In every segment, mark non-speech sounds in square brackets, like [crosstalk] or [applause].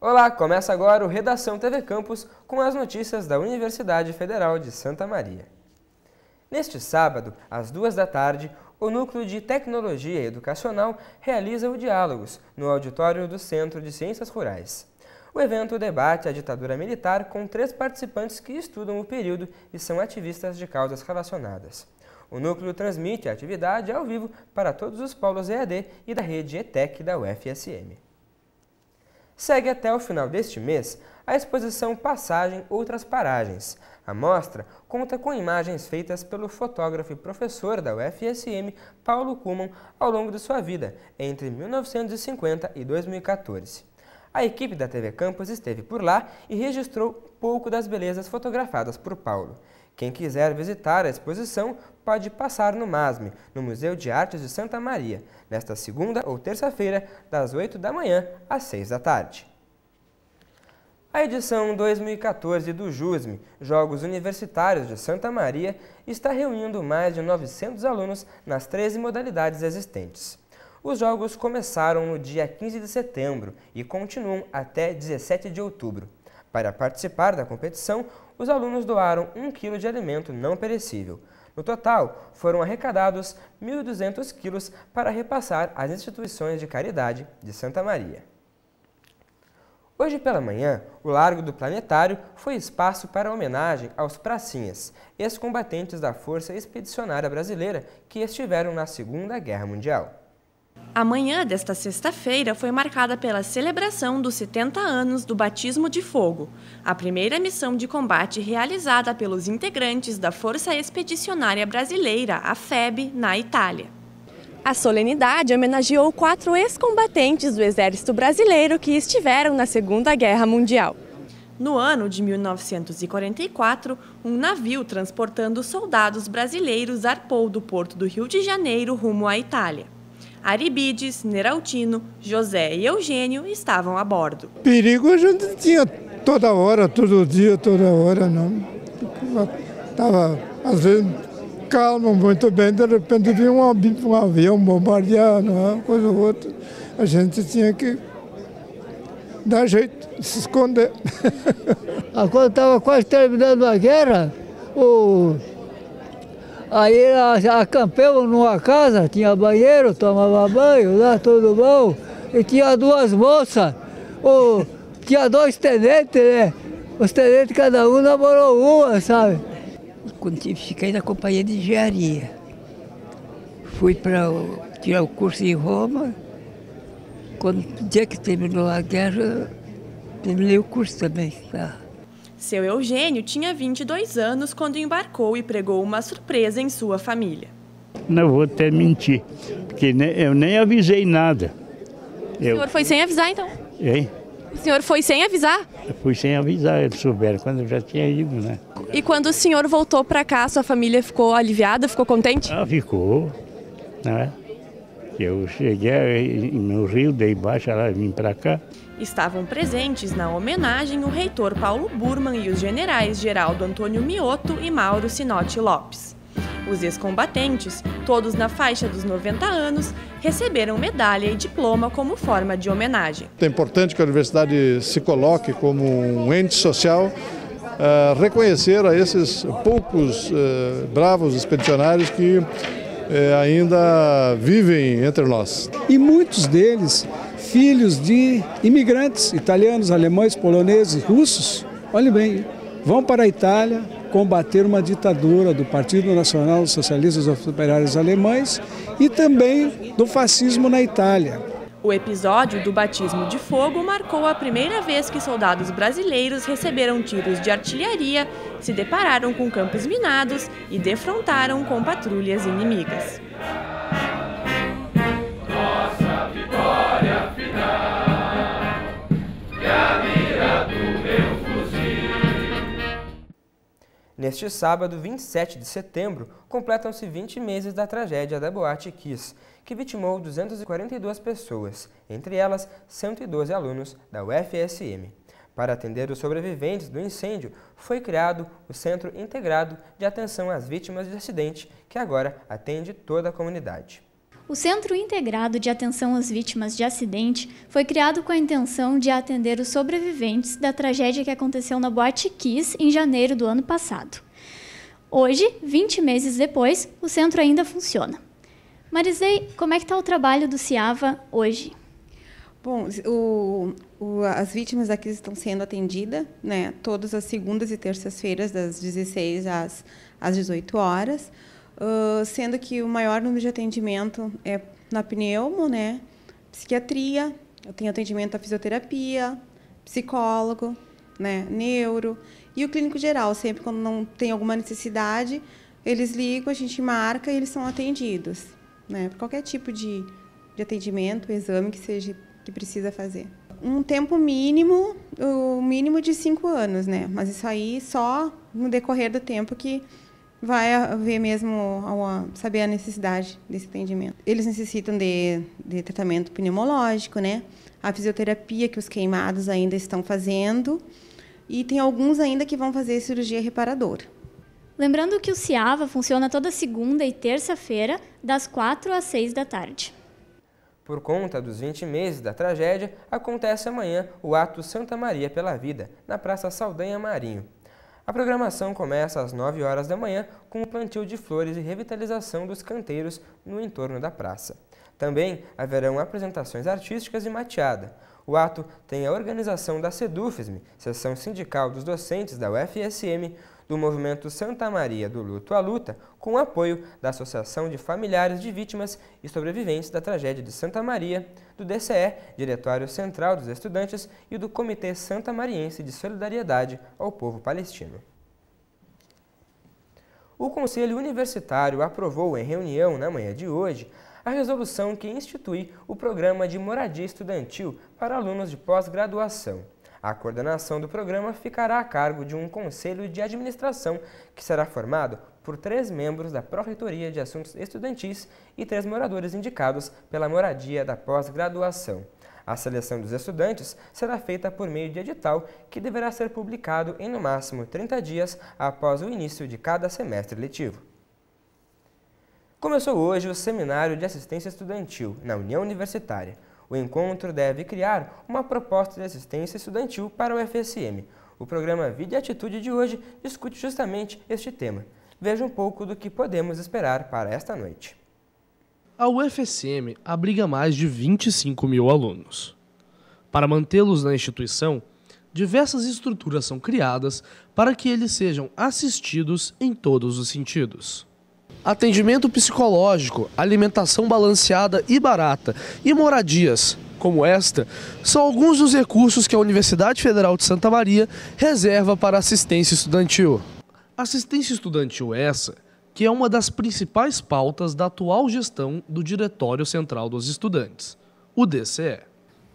Olá, começa agora o Redação TV Campus com as notícias da Universidade Federal de Santa Maria. Neste sábado, às duas da tarde, o Núcleo de Tecnologia Educacional realiza o Diálogos no auditório do Centro de Ciências Rurais. O evento debate a ditadura militar com três participantes que estudam o período e são ativistas de causas relacionadas. O núcleo transmite a atividade ao vivo para todos os polos EAD e da rede ETEC da UFSM. Segue até o final deste mês a exposição Passagem Outras Paragens. A mostra conta com imagens feitas pelo fotógrafo e professor da UFSM, Paulo Kuhlmann, ao longo de sua vida, entre 1950 e 2014. A equipe da TV Campus esteve por lá e registrou pouco das belezas fotografadas por Paulo. Quem quiser visitar a exposição pode passar no MASME, no Museu de Artes de Santa Maria, nesta segunda ou terça-feira, das 8 da manhã às 6 da tarde. A edição 2014 do JUSME, Jogos Universitários de Santa Maria, está reunindo mais de 900 alunos nas 13 modalidades existentes. Os jogos começaram no dia 15 de setembro e continuam até 17 de outubro. Para participar da competição, os alunos doaram 1 kg de alimento não perecível. No total, foram arrecadados 1.200 quilos para repassar às instituições de caridade de Santa Maria. Hoje pela manhã, o Largo do Planetário foi espaço para homenagem aos pracinhas, ex-combatentes da Força Expedicionária Brasileira que estiveram na Segunda Guerra Mundial. A manhã desta sexta-feira foi marcada pela celebração dos 70 anos do Batismo de Fogo, a primeira missão de combate realizada pelos integrantes da Força Expedicionária Brasileira, a FEB, na Itália. A solenidade homenageou quatro ex-combatentes do Exército Brasileiro que estiveram na Segunda Guerra Mundial. No ano de 1944, um navio transportando soldados brasileiros zarpou do porto do Rio de Janeiro rumo à Itália. Aribides, Neraltino, José e Eugênio estavam a bordo. Perigo a gente tinha toda hora, todo dia, toda hora, não. Estava, às vezes, calmo, muito bem, de repente vinha um, um avião bombardear, uma coisa ou outra. A gente tinha que dar jeito de se esconder. [laughs] Quando estava quase terminando a guerra, o Aí acampamos numa casa, tinha banheiro, tomava banho lá, tudo bom. E tinha duas moças, o, tinha dois tenentes, né? Os tenentes, cada um namorou uma, sabe? Quando fiquei na companhia de engenharia. Fui para tirar o curso em Roma. Quando dia que terminou a guerra, terminei o curso também. Tá? Seu Eugênio tinha 22 anos quando embarcou e pregou uma surpresa em sua família. Não vou até mentir, porque eu nem avisei nada. O eu... senhor foi sem avisar, então? Hein? O senhor foi sem avisar? Eu fui sem avisar, eles souberam quando eu já tinha ido, né? E quando o senhor voltou para cá, sua família ficou aliviada, ficou contente? Ah, ficou, né? Eu cheguei no Rio, dei baixa lá, vim para cá. Estavam presentes na homenagem o reitor Paulo Burman e os generais Geraldo Antônio Mioto e Mauro Sinotti Lopes. Os ex-combatentes, todos na faixa dos 90 anos, receberam medalha e diploma como forma de homenagem. É importante que a universidade se coloque como um ente social, uh, reconhecer a esses poucos uh, bravos expedicionários que uh, ainda vivem entre nós. E muitos deles filhos de imigrantes italianos, alemães, poloneses, russos, olhem bem, vão para a Itália combater uma ditadura do Partido Nacional dos Socialistas Operários Alemães e também do fascismo na Itália. O episódio do batismo de fogo marcou a primeira vez que soldados brasileiros receberam tiros de artilharia, se depararam com campos minados e defrontaram com patrulhas inimigas. Neste sábado, 27 de setembro, completam-se 20 meses da tragédia da Boate Kiss, que vitimou 242 pessoas, entre elas 112 alunos da UFSM. Para atender os sobreviventes do incêndio, foi criado o Centro Integrado de Atenção às Vítimas de Acidente, que agora atende toda a comunidade. O Centro Integrado de Atenção às Vítimas de Acidente foi criado com a intenção de atender os sobreviventes da tragédia que aconteceu na Boate Kiss em janeiro do ano passado. Hoje, 20 meses depois, o centro ainda funciona. Marisei, como é que está o trabalho do CIAVA hoje? Bom, o, o, as vítimas aqui estão sendo atendidas, né, todas as segundas e terças-feiras, das 16 às, às 18 horas, uh, sendo que o maior número de atendimento é na pneumo, né, psiquiatria, tem atendimento à fisioterapia, psicólogo, né, neuro, e o clínico geral, sempre quando não tem alguma necessidade, eles ligam, a gente marca e eles são atendidos, né, por qualquer tipo de, de atendimento, exame que seja que precisa fazer. Um tempo mínimo, o mínimo de cinco anos, né? Mas isso aí só no decorrer do tempo que vai haver mesmo saber a necessidade desse atendimento. Eles necessitam de, de tratamento pneumológico, né? A fisioterapia que os queimados ainda estão fazendo e tem alguns ainda que vão fazer cirurgia reparadora. Lembrando que o CIAVA funciona toda segunda e terça-feira, das 4 às 6 da tarde. Por conta dos 20 meses da tragédia, acontece amanhã o ato Santa Maria pela Vida, na Praça Saldanha Marinho. A programação começa às 9 horas da manhã com o plantio de flores e revitalização dos canteiros no entorno da praça. Também haverão apresentações artísticas e mateada. O ato tem a organização da SEDUFESM, Seção Sindical dos Docentes da UFSM, do movimento Santa Maria do Luto à Luta, com o apoio da Associação de Familiares de Vítimas e Sobreviventes da Tragédia de Santa Maria, do DCE, Diretório Central dos Estudantes, e do Comitê Santa Mariense de Solidariedade ao Povo Palestino. O Conselho Universitário aprovou em reunião na manhã de hoje a resolução que institui o programa de moradia estudantil para alunos de pós-graduação. A coordenação do programa ficará a cargo de um conselho de administração que será formado por três membros da Pró-Reitoria de Assuntos Estudantis e três moradores indicados pela moradia da pós-graduação. A seleção dos estudantes será feita por meio de edital que deverá ser publicado em no máximo 30 dias após o início de cada semestre letivo. Começou hoje o Seminário de Assistência Estudantil na União Universitária. O encontro deve criar uma proposta de assistência estudantil para o FSM. O programa Vida e Atitude de hoje discute justamente este tema. Veja um pouco do que podemos esperar para esta noite. A UFSM abriga mais de 25 mil alunos. Para mantê-los na instituição, diversas estruturas são criadas para que eles sejam assistidos em todos os sentidos. Atendimento psicológico, alimentação balanceada e barata e moradias como esta são alguns dos recursos que a Universidade Federal de Santa Maria reserva para assistência estudantil. Assistência estudantil essa que é uma das principais pautas da atual gestão do Diretório Central dos Estudantes, o DCE.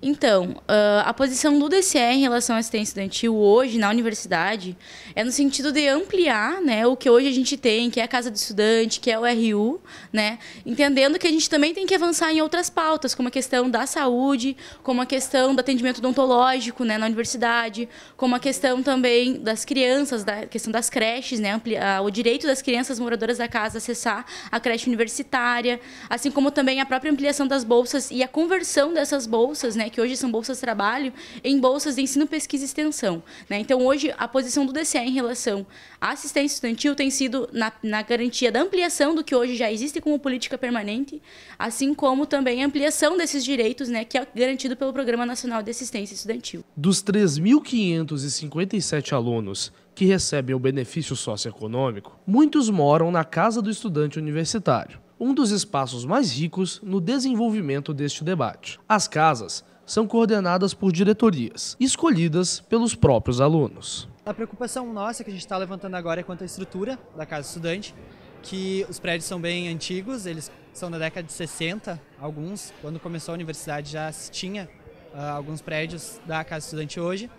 Então, uh, a posição do DCE em relação à assistência estudantil hoje na universidade é no sentido de ampliar né, o que hoje a gente tem, que é a Casa do Estudante, que é o RU, né, entendendo que a gente também tem que avançar em outras pautas, como a questão da saúde, como a questão do atendimento odontológico né, na universidade, como a questão também das crianças, da questão das creches, né, ampliar, o direito das crianças moradoras da casa acessar a creche universitária, assim como também a própria ampliação das bolsas e a conversão dessas bolsas, né, que hoje são bolsas de trabalho, em bolsas de ensino, pesquisa e extensão. Né? Então, hoje, a posição do DCE em relação à assistência estudantil tem sido na, na garantia da ampliação do que hoje já existe como política permanente, assim como também a ampliação desses direitos, né, que é garantido pelo Programa Nacional de Assistência Estudantil. Dos 3.557 alunos que recebem o benefício socioeconômico, muitos moram na casa do estudante universitário, um dos espaços mais ricos no desenvolvimento deste debate. As casas são coordenadas por diretorias, escolhidas pelos próprios alunos. A preocupação nossa que a gente está levantando agora é quanto à estrutura da casa estudante, que os prédios são bem antigos, eles são da década de 60, alguns. Quando começou a universidade já se tinha uh, alguns prédios da casa estudante hoje.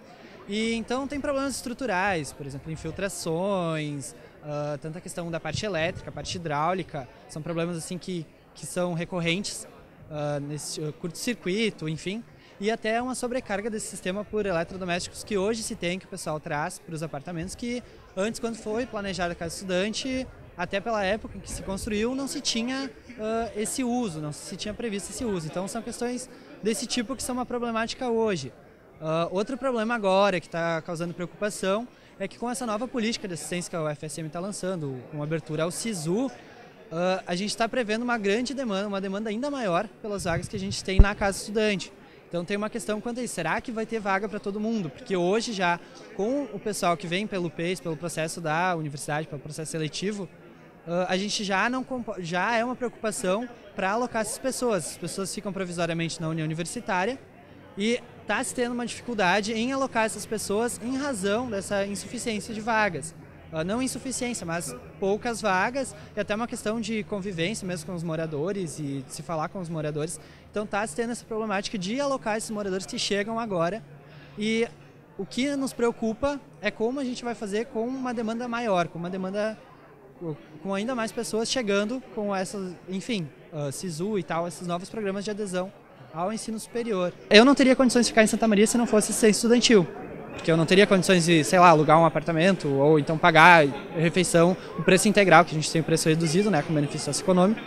E então tem problemas estruturais, por exemplo, infiltrações, uh, tanta questão da parte elétrica, parte hidráulica, são problemas assim que, que são recorrentes uh, nesse curto-circuito, enfim e até uma sobrecarga desse sistema por eletrodomésticos que hoje se tem, que o pessoal traz para os apartamentos, que antes, quando foi planejada a casa estudante, até pela época em que se construiu, não se tinha uh, esse uso, não se tinha previsto esse uso. Então são questões desse tipo que são uma problemática hoje. Uh, outro problema agora que está causando preocupação é que com essa nova política de assistência que a UFSM está lançando, com abertura ao SISU, uh, a gente está prevendo uma grande demanda, uma demanda ainda maior pelas vagas que a gente tem na casa estudante. Então tem uma questão quanto a isso, será que vai ter vaga para todo mundo? Porque hoje já, com o pessoal que vem pelo PES, pelo processo da universidade, pelo processo seletivo, a gente já, não, já é uma preocupação para alocar essas pessoas. As pessoas ficam provisoriamente na União Universitária e está se tendo uma dificuldade em alocar essas pessoas em razão dessa insuficiência de vagas. Uh, não insuficiência, mas poucas vagas e até uma questão de convivência mesmo com os moradores e se falar com os moradores. Então está tendo essa problemática de alocar esses moradores que chegam agora e o que nos preocupa é como a gente vai fazer com uma demanda maior, com uma demanda com ainda mais pessoas chegando com essas, enfim, uh, SISU e tal, esses novos programas de adesão ao ensino superior. Eu não teria condições de ficar em Santa Maria se não fosse ser estudantil, porque eu não teria condições de, sei lá, alugar um apartamento ou então pagar refeição, o preço integral, que a gente tem o preço reduzido, né, com benefício socioeconômico.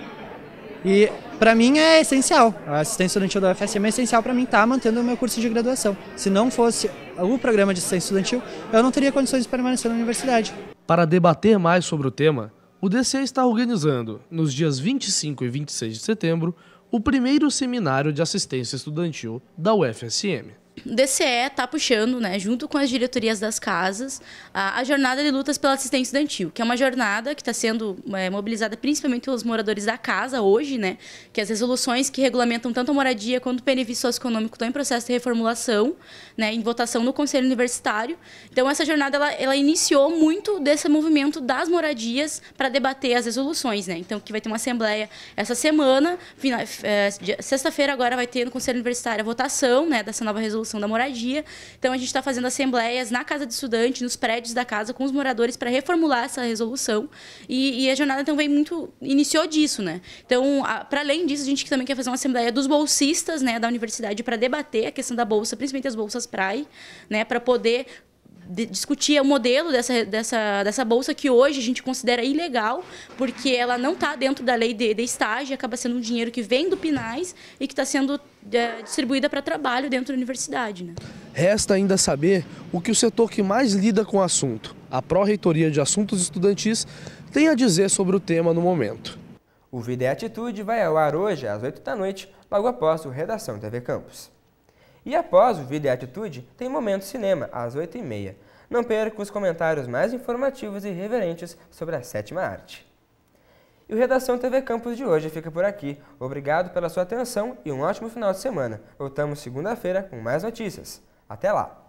E para mim é essencial. A assistência estudantil da UFSM é essencial para mim estar tá mantendo o meu curso de graduação. Se não fosse o programa de assistência estudantil, eu não teria condições de permanecer na universidade. Para debater mais sobre o tema, o DCE está organizando, nos dias 25 e 26 de setembro, o primeiro seminário de assistência estudantil da UFSM. O DCE está puxando, né, junto com as diretorias das casas, a, a, jornada de lutas pela assistência estudantil, que é uma jornada que está sendo é, mobilizada principalmente pelos moradores da casa hoje, né, que as resoluções que regulamentam tanto a moradia quanto o benefício socioeconômico estão em processo de reformulação, né, em votação no Conselho Universitário. Então, essa jornada ela, ela iniciou muito desse movimento das moradias para debater as resoluções. Né? Então, que vai ter uma assembleia essa semana, é, sexta-feira agora vai ter no Conselho Universitário a votação né, dessa nova resolução da moradia. Então a gente está fazendo assembleias na casa de estudante, nos prédios da casa, com os moradores para reformular essa resolução. E, e, a jornada também muito iniciou disso, né? Então, para além disso, a gente também quer fazer uma assembleia dos bolsistas, né, da universidade para debater a questão da bolsa, principalmente as bolsas PRAE, né, para poder discutir o modelo dessa, dessa, dessa bolsa que hoje a gente considera ilegal, porque ela não está dentro da lei de, de estágio, acaba sendo um dinheiro que vem do PINAIS e que está sendo é, distribuída para trabalho dentro da universidade. Né? Resta ainda saber o que o setor que mais lida com o assunto, a Pró-Reitoria de Assuntos Estudantis, tem a dizer sobre o tema no momento. O Vida e Atitude vai ao ar hoje às 8 da noite, logo após o Redação TV Campus. E após o Vida e Atitude, tem Momento Cinema, às 8h30. Não perca os comentários mais informativos e reverentes sobre a sétima arte. E o Redação TV Campus de hoje fica por aqui. Obrigado pela sua atenção e um ótimo final de semana. Voltamos segunda-feira com mais notícias. Até lá!